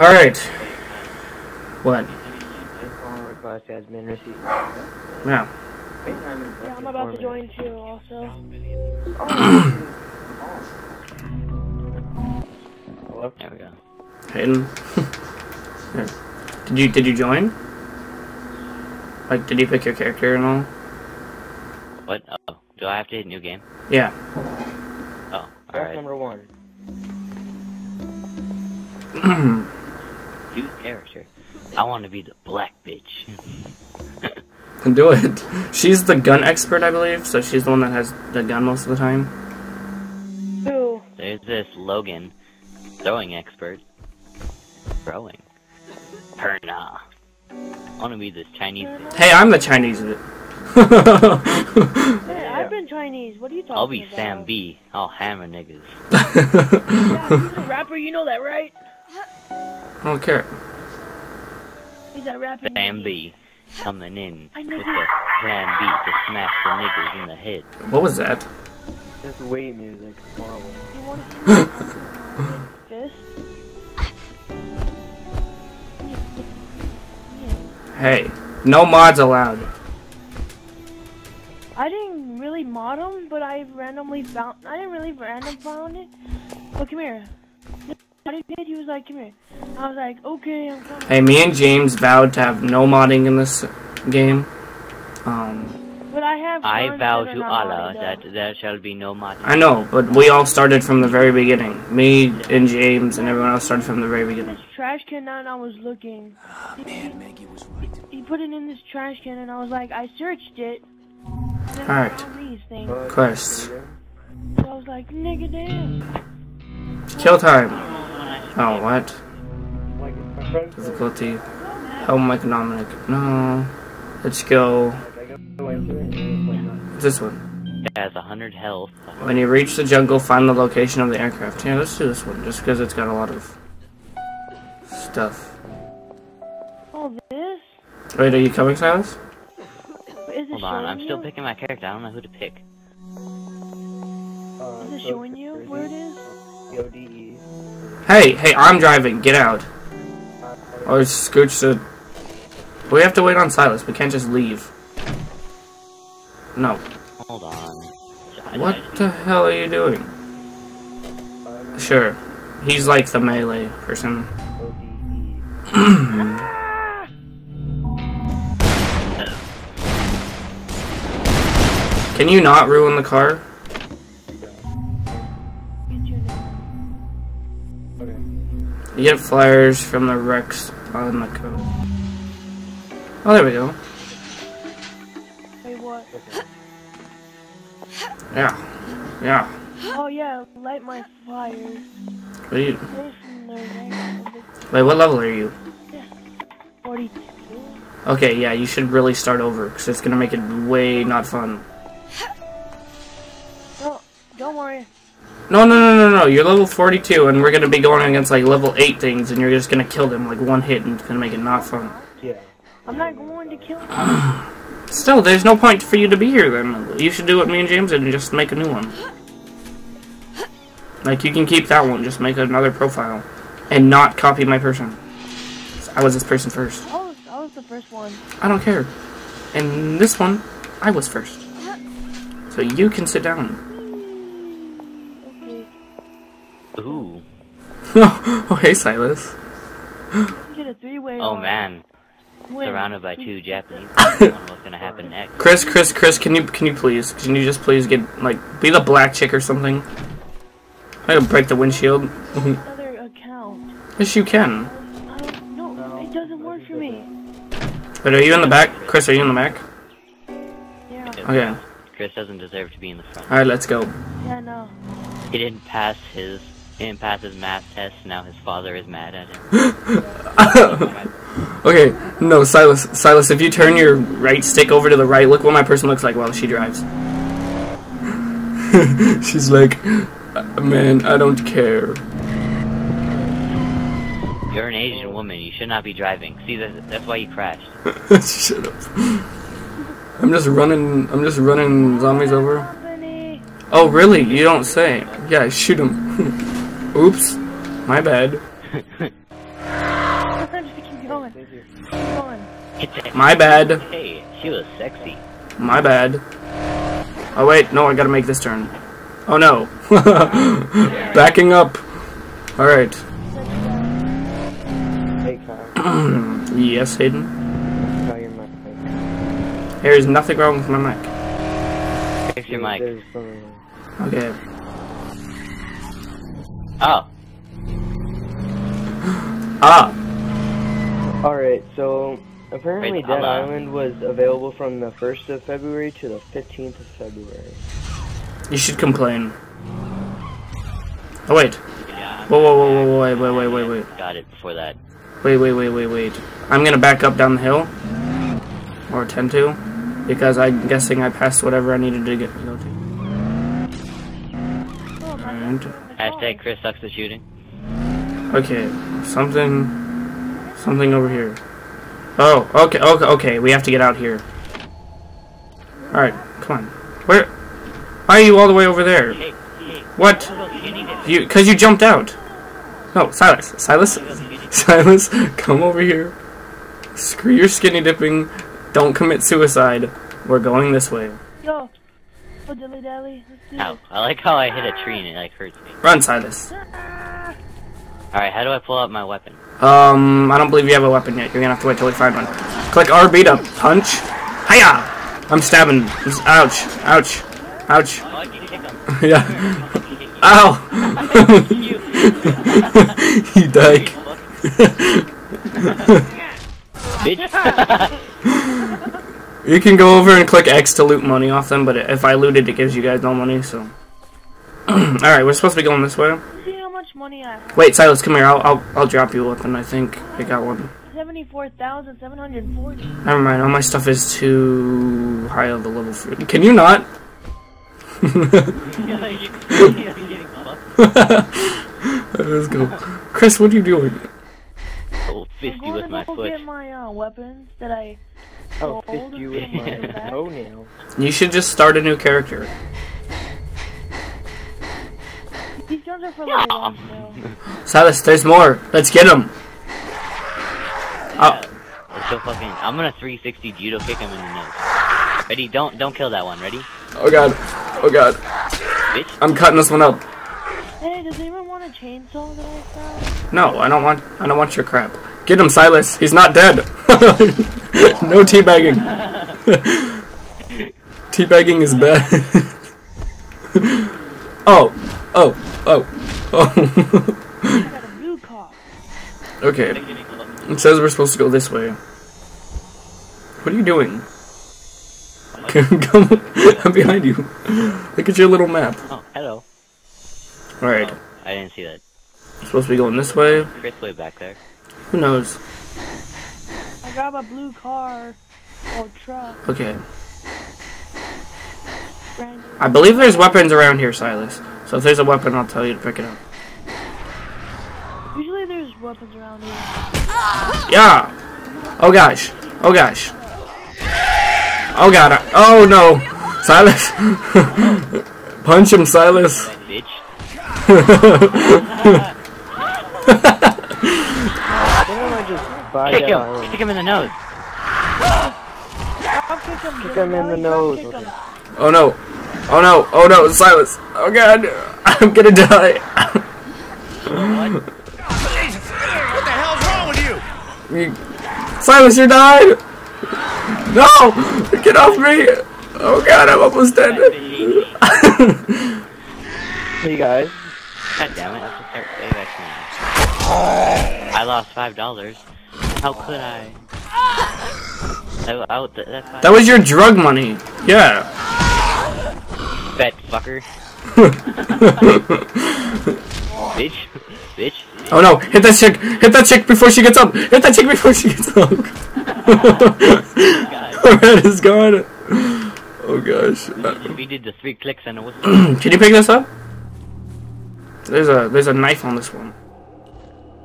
Alright. What? Request has been received. Yeah. Yeah, I'm about to join too, also. Hello? There we go. Hayden. Here. Did you did you join? Like did you pick your character and all? What? Oh, do I have to hit new game? Yeah. Oh, Press alright. number one. Choose character. I want to be the black bitch. And do it. She's the gun expert, I believe, so she's the one that has the gun most of the time. Who? There's this Logan, throwing expert. Throwing. Purna. I want to be this Chinese bitch. Hey, I'm the Chinese. Hey, I've been Chinese. What are you talking I'll be about? Sam B. I'll hammer niggas. Yeah, he's a rapper, you know that, right? I don't care. He's a rapper. Sam B. Coming in with the that. plan B to smash the niggas in the head. What was that? This wait music. Horrible. You want to see fist? Hey, no mods allowed. I didn't really mod them, but I randomly found. I didn't really random found it. Oh, come here. What he did, he was like, "Come here." I was like, "Okay, I'm coming." Hey, me and James vowed to have no modding in this game. Um, But I have. I vow to Allah modded, that there shall be no modding. I know, but we all started from the very beginning. Me and James and everyone else started from the very beginning. This trash can, and I was looking. Man, Maggie was right. He put it in this trash can, and I was like, I searched it. and then I Alright. found These things. But- Quest. So I was like, nigga, damn. Kill time. Oh, what? Like, my friend said, Difficulty. Home economic. No. Let's go. like, I go into it, and it's like, This one. It has 100 health. When you reach the jungle, find the location of the aircraft. Yeah, let's do this one, just because it's got a lot of stuff. Oh, this? Wait, are you coming, Silas? Is it Hold on, I'm showing still you? picking my character. I don't know who to pick. uh, Is it so showing you where it is? Hey, hey, I'm driving. Get out. Oh, or Scooch the... We have to wait on Silas. We can't just leave. No. Hold on. What the hell are you doing? Sure. He's like the melee person. Can you not ruin the car? You get flyers from the Rex on the code. Oh, there we go. Wait, what? Yeah. Yeah. Oh, yeah, light my fires. What are you... There's no rank. Wait, what level are you? 42. Okay, yeah, you should really start over, because it's gonna make it way not fun. No, don't worry. No, no, no, no, no, you're level 42, and we're gonna be going against, like, level 8 things, and you're just gonna kill them, like, one hit, and it's gonna make it not fun. Yeah. I'm not going to kill you. Still, there's no point for you to be here, then. You should do what me and James did and just make a new one. Like, you can keep that one, just make another profile. And not copy my person. I was this person first. I was, I was the first one. I don't care. And this one, I was first. So you can sit down. Ooh. oh, hey, Silas. Get a three-way. Oh man. Win. Surrounded by two Japanese. I don't know what's gonna happen next. Chris, Chris, Chris, can you can you please can you just please get like be the black chick or something? I gotta break the windshield. Another account. yes, you can. Um, I don't. It doesn't work for me. But are you in the back, Chris? Are you in the back? Yeah. Okay. Chris doesn't deserve to be in the front. All right, let's go. Yeah, no. He didn't pass his he didn't pass his math test. Now his father is mad at him. Okay, no, Silas, Silas, if you turn your right stick over to the right, look what my person looks like while she drives. She's like, man, I don't care. You're an Asian woman. You should not be driving. See, that, that's why you crashed. Shut up. I'm just running. I'm just running zombies over. Oh, really? You don't say. Yeah, shoot him. Oops. My bad. My bad. Hey, she was sexy. My bad. Oh wait, no, I gotta make this turn. Oh no. Backing up. Alright. yes, Hayden? There is nothing wrong with my mic. Fix your mic. Okay. Oh, Ah, Alright, so apparently Wait, Dead uh, Island was available from the 1st of February to the 15th of February. you should complain. Oh wait. yeah. Whoa, whoa, whoa, whoa, wait, wait, wait, wait, wait. Got it before that. Wait, wait, wait, wait, wait. I'm gonna back up down the hill. Or tend to. Because I'm guessing I passed whatever I needed to get go to. And Hashtag Chris sucks at shooting. okay, something, something over here. Oh, okay, okay, okay. We have to get out here. All right, come on. Where? Why are you all the way over there? Hey, hey. What? Go skinny dip. You? Cause you jumped out. No, Silas. Silas. Go skinny dip. Silas, come over here. Screw your skinny dipping. Don't commit suicide. We're going this way. Yo. Oh, dilly dally. Ow. I like how I hit a tree and it like hurts me. Run, Silas. Alright, how do I pull out my weapon? Um, I don't believe you have a weapon yet. You're gonna have to wait till we find one. Click RB to punch. Hiya! I'm stabbing. Ouch. Ouch. Ouch. Oh, I can kick him. yeah. Ow! you dyke. Bitch. You can go over and click X to loot money off them, but if I loot it, it gives you guys no money, so. Alright, we're supposed to be going this way. See how much money I have. Wait, Silas, come here. I'll, I'll, I'll drop you a weapon, I think. I got one. 74,740. Never mind, all my stuff is too high of a level for Can you not? Let's go. Chris, what are you doing? Fist I'm going with to my go get my uh, weapons that I Oh, sold. fist you with my Back. toenail. You should just start a new character. These guns are for level one, so. Silas, there's more. Let's get him. Oh, It's so fucking. I'm gonna 360 judo kick him in the nose. Ready? Don't don't kill that one. Ready? oh god. Oh god. Bitch. I'm cutting this one up. Hey, does anyone want a chainsaw that I found? No, I don't want I don't want your crap. Get him, Silas. He's not dead. no teabagging. teabagging is bad. oh. Oh. Oh. Oh. I got a blue car. okay. It says we're supposed to go this way. What are you doing? Come, I'm behind you. Look at your little map. Oh, hello. Alright, Oh, I didn't see that. supposed to be going this way. Chris way back there. Who knows? I got a blue car or truck. Okay. I believe there's weapons around here, Silas. So if there's a weapon, I'll tell you to pick it up. Usually there's weapons around here. Yeah! Oh gosh. Oh gosh. Oh god. Oh no! Silas! Punch him, Silas! Bitch. Why don't I just buy Kick Dead him. Island? Kick him in the nose. Kick him. In the nose. Oh no! Oh no! Oh no! Silas! Oh god! I'm gonna die! What? What the hell's wrong with you? You- Silas, you're dying! No! Get off me! Oh god, I'm almost dead! Hey guys, God damn it! I have to start way back now. I lost five dollars. How could I? I, I, th- that's five that was your drug money! Yeah! bet fucker. Bitch. Bitch. Oh no! Hit that chick! Hit that chick before she gets up! Hit that chick before she gets up! Her head is gone! Oh gosh. We did the three clicks and a whistle. Can you pick this up? There's a there's a knife on this one.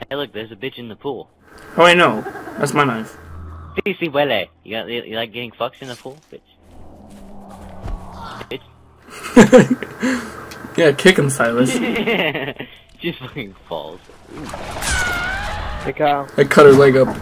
hey look, there's a bitch in the pool. Oh I know. That's my knife. Si, si, huele. Eh, you, got, you, you like getting fucked in the pool? Bitch. Bitch. yeah, kick him, Silas. Just fucking falls. hey Kyle. I cut her leg up.